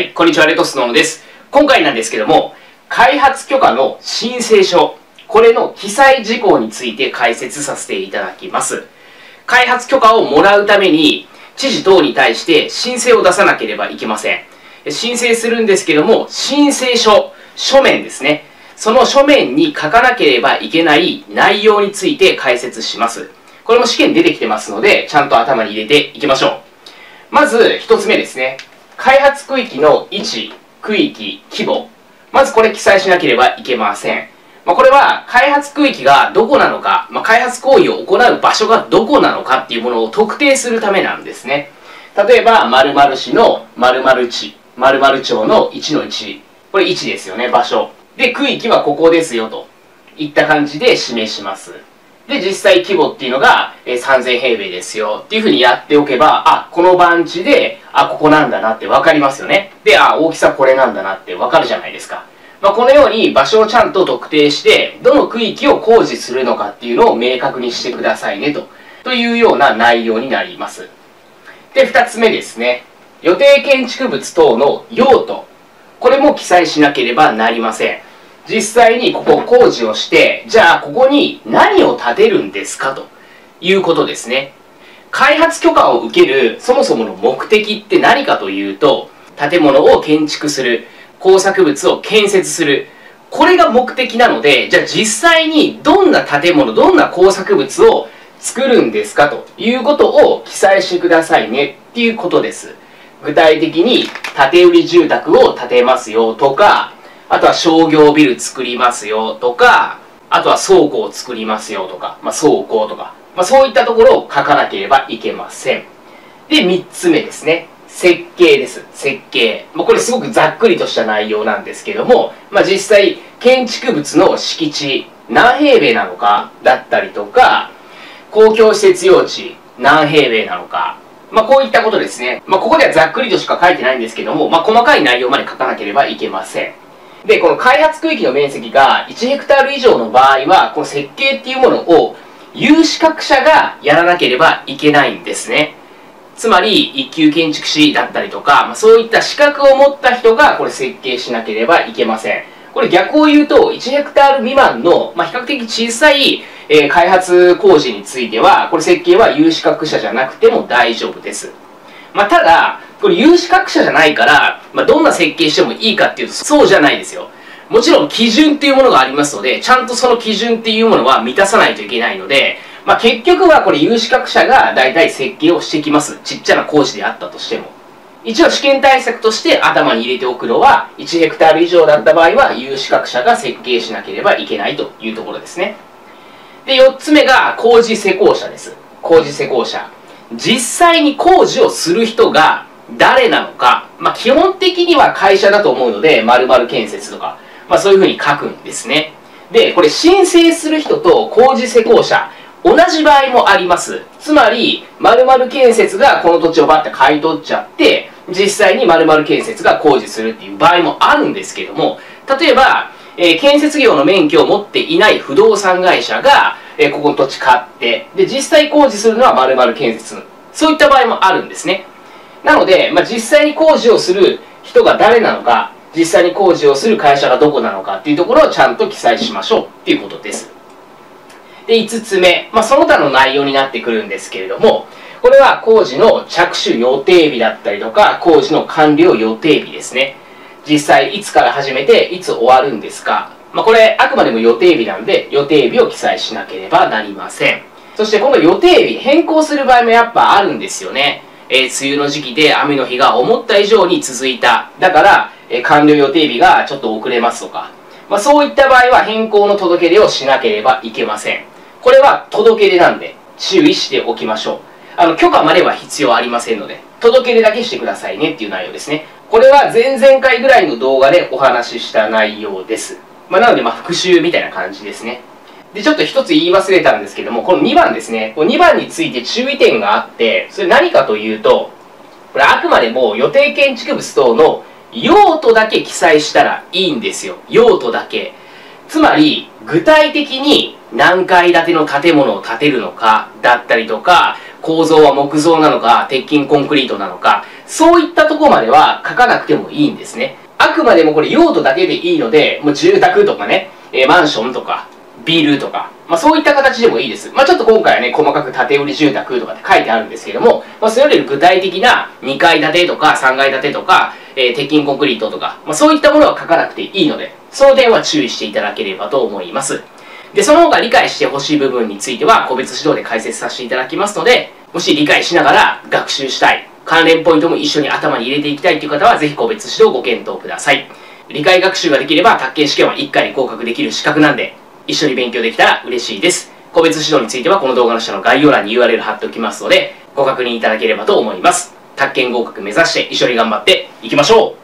い、こんにちは、レトスノーです。今回なんですけども、開発許可の申請書、これの記載事項について解説させていただきます。開発許可をもらうために、知事等に対して申請を出さなければいけません。申請するんですけども、申請書、書面ですね。その書面に書かなければいけない内容について解説します。これも試験出てきてますので、ちゃんと頭に入れていきましょう。まず、一つ目ですね。開発区域の位置、区域、規模。まずこれ記載しなければいけません。まあ、これは開発区域がどこなのか、まあ、開発行為を行う場所がどこなのかっていうものを特定するためなんですね。例えば、〇〇市の〇〇地、〇〇町の1の1。これ1ですよね、場所。で、区域はここですよといった感じで示します。で、実際規模っていうのが、えー、3000平米ですよっていうふうにやっておけば、あ、この番地で、あ、ここなんだなってわかりますよね。で、あ、大きさこれなんだなってわかるじゃないですか。まあ、このように場所をちゃんと特定して、どの区域を工事するのかっていうのを明確にしてくださいねと、というような内容になります。で、二つ目ですね。予定建築物等の用途。これも記載しなければなりません。実際にここ工事をして、じゃあここに何を建てるんですかということですね。開発許可を受けるそもそもの目的って何かというと、建物を建築する、工作物を建設する、これが目的なので、じゃあ実際にどんな建物、どんな工作物を作るんですかということを記載してくださいねっていうことです。具体的に建売住宅を建てますよとか、あとは商業ビル作りますよとか、あとは倉庫を作りますよとか、まあ、倉庫とか、まあ、そういったところを書かなければいけません。で、3つ目ですね。設計です。設計。まあ、これすごくざっくりとした内容なんですけども、まあ、実際、建築物の敷地、何平米なのかだったりとか、公共施設用地、何平米なのか、まあ、こういったことですね。まあ、ここではざっくりとしか書いてないんですけども、まあ、細かい内容まで書かなければいけません。で、この開発区域の面積が1ヘクタール以上の場合は、この設計っていうものを有資格者がやらなければいけないんですね。つまり、一級建築士だったりとか、まあ、そういった資格を持った人がこれ設計しなければいけません。これ逆を言うと、1ヘクタール未満の、まあ、比較的小さい、えー、開発工事については、これ設計は有資格者じゃなくても大丈夫です。まあ、ただ、これ有資格者じゃないから、まあ、どんな設計してもいいかっていうとそうじゃないですよ。もちろん基準っていうものがありますのでちゃんとその基準っていうものは満たさないといけないので、まあ、結局はこれ有資格者が大体設計をしてきます。ちっちゃな工事であったとしても。一応試験対策として頭に入れておくのは1ヘクタール以上だった場合は有資格者が設計しなければいけないというところですね。で4つ目が工事施工者です。工事施工者。実際に工事をする人が誰なのか、まあ、基本的には会社だと思うので、〇〇建設とか、まあ、そういうふうに書くんですね。で、これ申請する人と工事施工者、同じ場合もあります。つまり、〇〇建設がこの土地をバッて買い取っちゃって、実際に〇〇建設が工事するっていう場合もあるんですけども、例えば、えー、建設業の免許を持っていない不動産会社が、え、ここの土地買って、で、実際工事するのは〇〇建設。そういった場合もあるんですね。なので、まあ、実際に工事をする人が誰なのか、実際に工事をする会社がどこなのかっていうところをちゃんと記載しましょうっていうことです。で、5つ目、まあ、その他の内容になってくるんですけれども、これは工事の着手予定日だったりとか、工事の完了予定日ですね。実際いつから始めていつ終わるんですか。まあ、これあくまでも予定日なんで予定日を記載しなければなりません。そしてこの予定日変更する場合もやっぱあるんですよね。えー、梅雨の時期で雨の日が思った以上に続いた。だから、えー、完了予定日がちょっと遅れますとか。まあ、そういった場合は変更の届け出をしなければいけません。これは届け出なんで注意しておきましょう。あの、許可までは必要ありませんので、届け出だけしてくださいねっていう内容ですね。これは前々回ぐらいの動画でお話しした内容です。まあ、なので、ま、復習みたいな感じですね。で、ちょっと一つ言い忘れたんですけども、この2番ですね。この2番について注意点があって、それ何かというと、これあくまでも予定建築物等の用途だけ記載したらいいんですよ。用途だけ。つまり、具体的に何階建ての建物を建てるのかだったりとか、構造は木造なのか、鉄筋コンクリートなのか、そういったとこまでは書かなくてもいいんですね。あくまでもこれ用途だけでいいので、もう住宅とかね、えー、マンションとか、ビルとか、まあそういった形でもいいです。まあちょっと今回はね、細かく建売り住宅とかって書いてあるんですけども、まあそれより具体的な2階建てとか3階建てとか、えー、鉄筋コンクリートとか、まあそういったものは書かなくていいので、その点は注意していただければと思います。で、その他理解してほしい部分については個別指導で解説させていただきますので、もし理解しながら学習したい、関連ポイントも一緒に頭に入れていきたいという方は、ぜひ個別指導をご検討ください。理解学習ができれば、宅建試験は1回に合格できる資格なんで、一緒に勉強できたら嬉しいです。個別指導についてはこの動画の下の概要欄に URL 貼っておきますので、ご確認いただければと思います。宅建合格目指して一緒に頑張っていきましょう